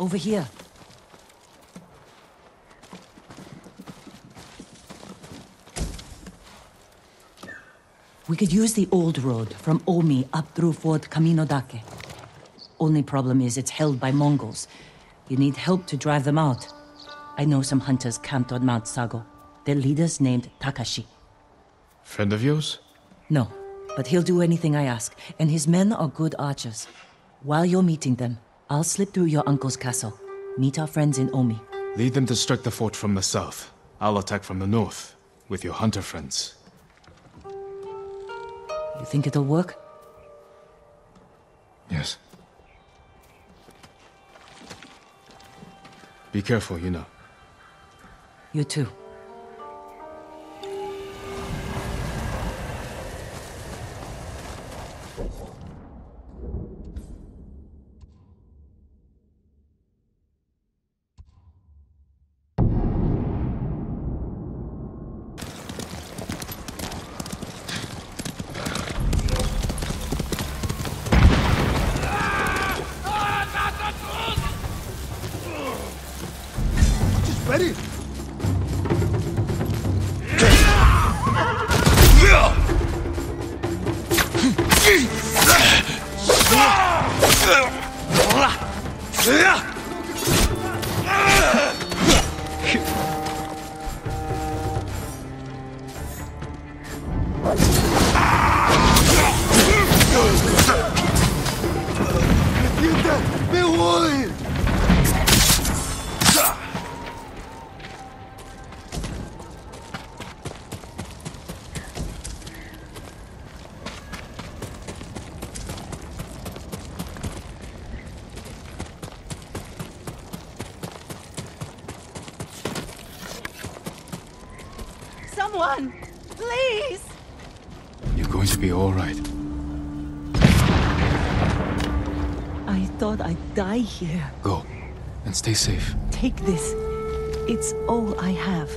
Over here. We could use the old road from Omi up through Fort Kaminodake. Only problem is it's held by Mongols. You need help to drive them out. I know some hunters camped on Mount Sago. Their leader's named Takeshi. Friend of yours? No, but he'll do anything I ask, and his men are good archers. While you're meeting them, I'll slip through your uncle's castle. Meet our friends in Omi. Lead them to strike the fort from the south. I'll attack from the north, with your hunter friends. You think it'll work? Yes. Be careful, you know. You too. ¡Me die here. Go, and stay safe. Take this. It's all I have.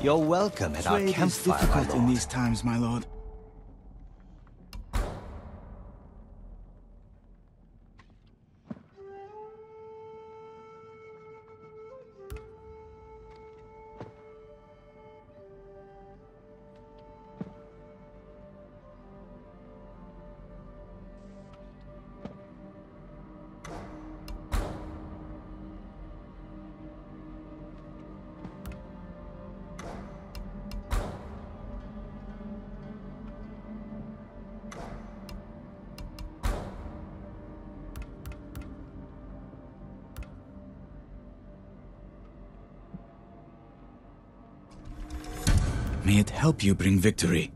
You're welcome at our Trade is campfire, difficult in these times, my lord. May it help you bring victory.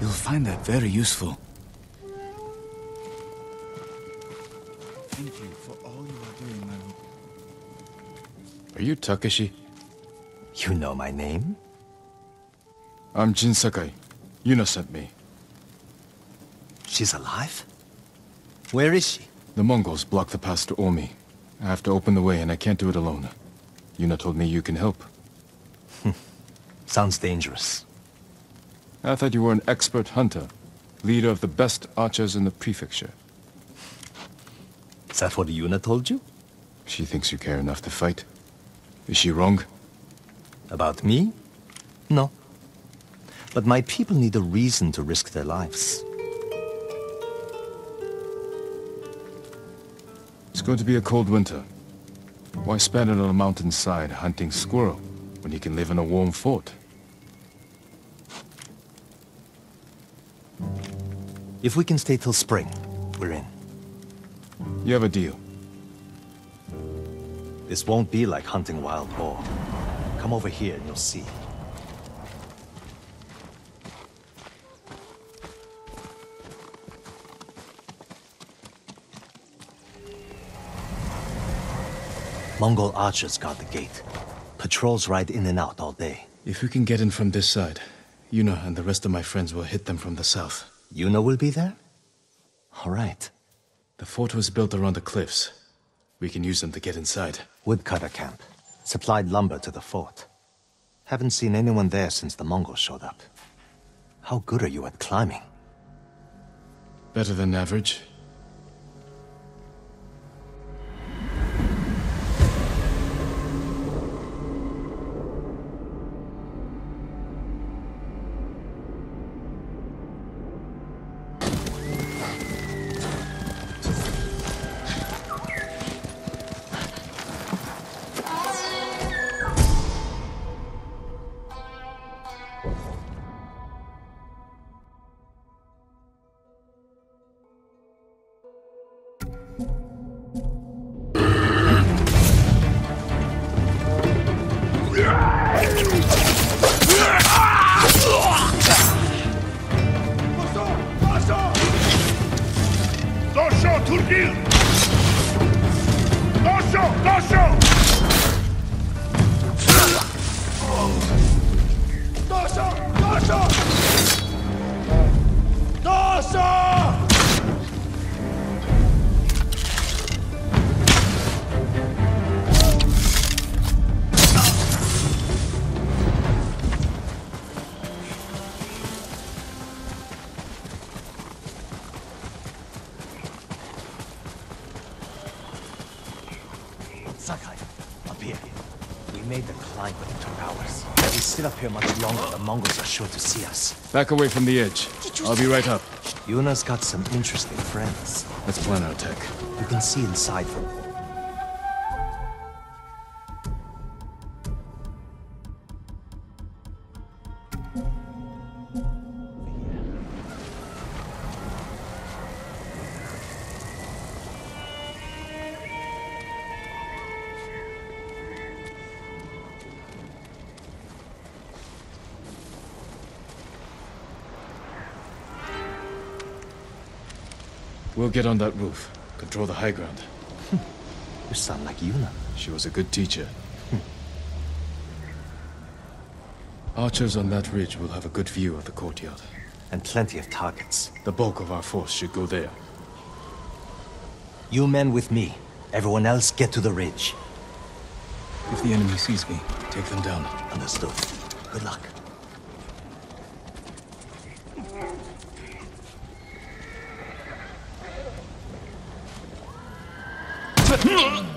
You'll find that very useful. Thank you for all you are doing, my lord. Are you Takeshi? You know my name? I'm Jin Sakai. Yuna sent me. She's alive? Where is she? The Mongols blocked the pass to Omi. I have to open the way, and I can't do it alone. Yuna told me you can help. Sounds dangerous. I thought you were an expert hunter, leader of the best archers in the prefecture. Is that what Yuna told you? She thinks you care enough to fight. Is she wrong? About me? No. But my people need a reason to risk their lives. It's going to be a cold winter. Why spend it on a mountainside hunting squirrel when you can live in a warm fort? If we can stay till spring, we're in. You have a deal. This won't be like hunting wild boar. Come over here and you'll see. Mongol archers guard the gate. Patrols ride in and out all day. If we can get in from this side, Yuna and the rest of my friends will hit them from the south. Yuna will be there? All right. The fort was built around the cliffs. We can use them to get inside. Woodcutter camp. Supplied lumber to the fort. Haven't seen anyone there since the Mongols showed up. How good are you at climbing? Better than average. 大圣大圣大声 sit up here much longer, the Mongols are sure to see us. Back away from the edge. I'll be right up. Yuna's got some interesting friends. Let's plan our attack. You can see inside from get on that roof. Control the high ground. You sound like Yuna. She was a good teacher. Archers on that ridge will have a good view of the courtyard. And plenty of targets. The bulk of our force should go there. You men with me. Everyone else get to the ridge. If the enemy sees me, take them down. Understood. Good luck. Huh?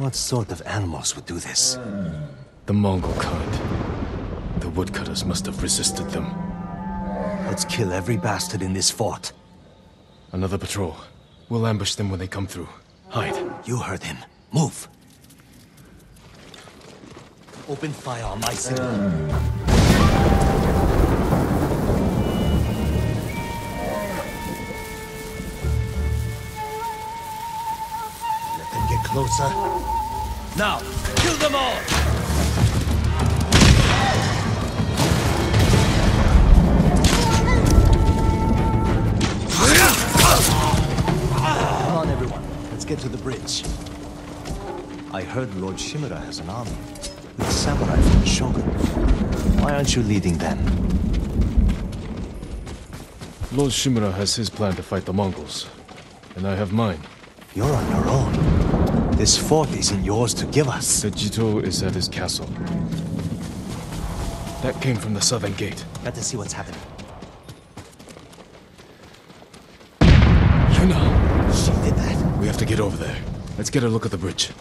What sort of animals would do this? Hmm. The Mongol kind. The woodcutters must have resisted them. Let's kill every bastard in this fort. Another patrol. We'll ambush them when they come through. Hide. You heard him. Move. Open fire on my signal. Closer. Now, kill them all! Come on, everyone. Let's get to the bridge. I heard Lord Shimura has an army with samurai from the Shogun. Why aren't you leading them? Lord Shimura has his plan to fight the Mongols. And I have mine. You're on your own. This fort isn't yours to give us. The Jito is at his castle. That came from the southern gate. To see what's happening. Yuna! She did that. We have to get over there. Let's get a look at the bridge.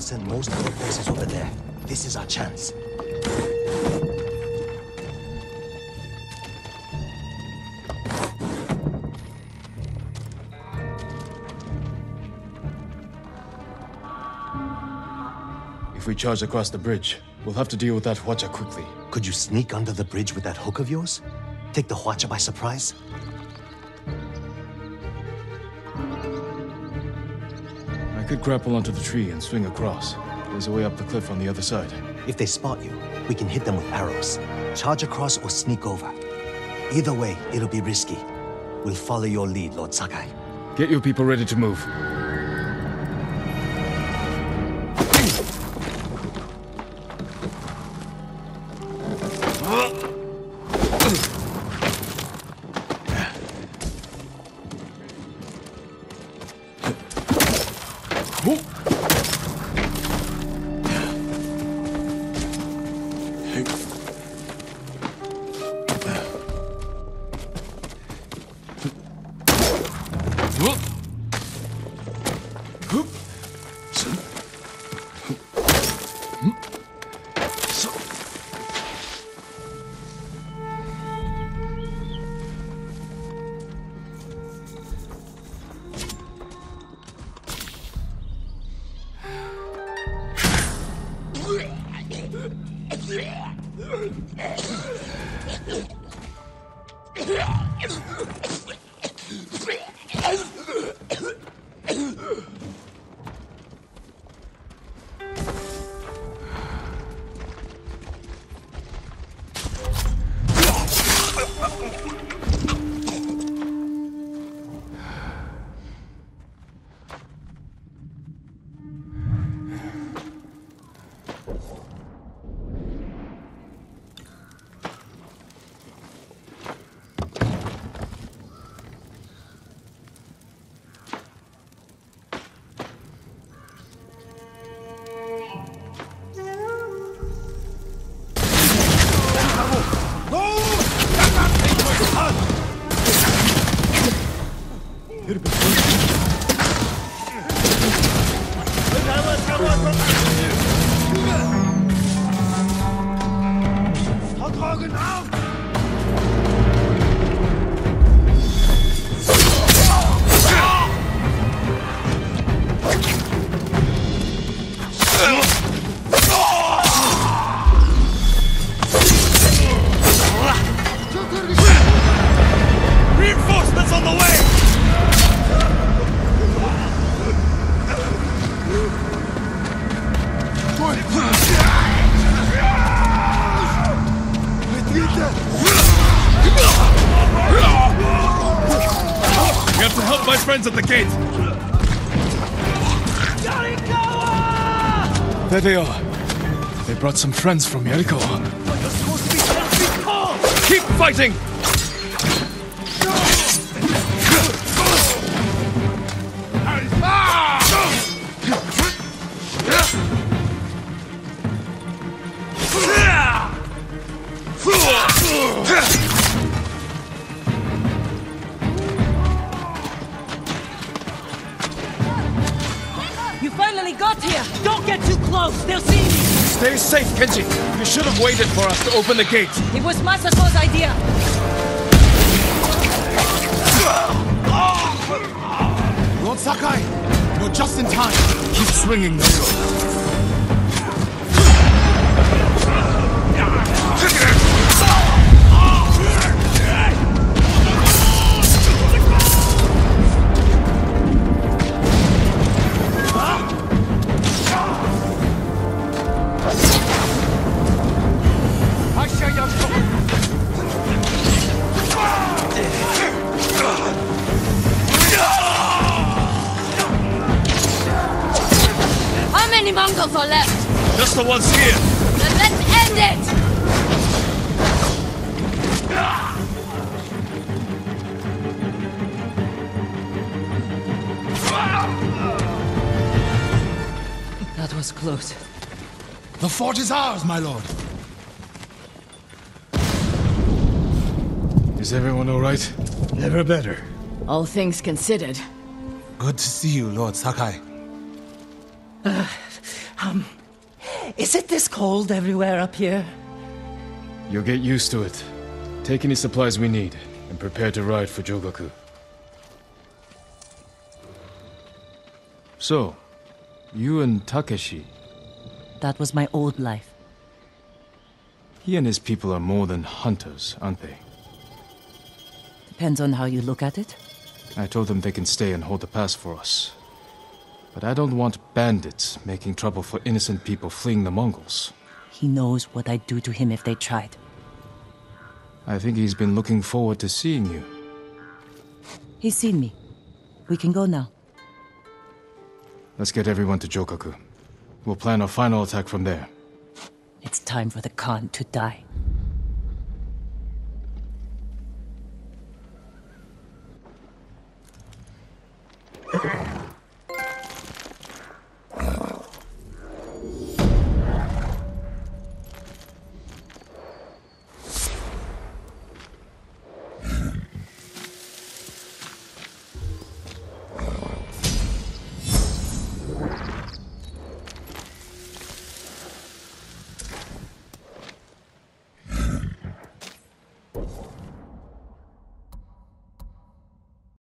Sent most of the forces over there. This is our chance. If we charge across the bridge, we'll have to deal with that Hwacha quickly. Could you sneak under the bridge with that hook of yours? Take the Hwacha by surprise? Could grapple onto the tree and swing across. There's a way up the cliff on the other side. If they spot you, we can hit them with arrows. Charge across or sneak over. Either way, it'll be risky. We'll follow your lead, Lord Sakai. Get your people ready to move. They brought some friends from Jericho. Keep fighting! You finally got here! Don't get too close! They'll see you! Stay safe, Kenji. You should have waited for us to open the gate. It was Masako's idea! Lord Sakai, you're just in time. Keep swinging the sword. Left? Just the ones here. Then let's end it! That was close. The fort is ours, my lord. Is everyone all right? Never better. All things considered. Good to see you, Lord Sakai. Is it this cold everywhere up here? You'll get used to it. Take any supplies we need, and prepare to ride for Jogaku. So, you and Takeshi, That was my old life. he and his people are more than hunters, aren't they? Depends on how you look at it. I told them they can stay and hold the pass for us. But I don't want bandits making trouble for innocent people fleeing the Mongols. He knows what I'd do to him if they tried. I think he's been looking forward to seeing you. He's seen me. We can go now. Let's get everyone to Jogaku. We'll plan our final attack from there. It's time for the Khan to die.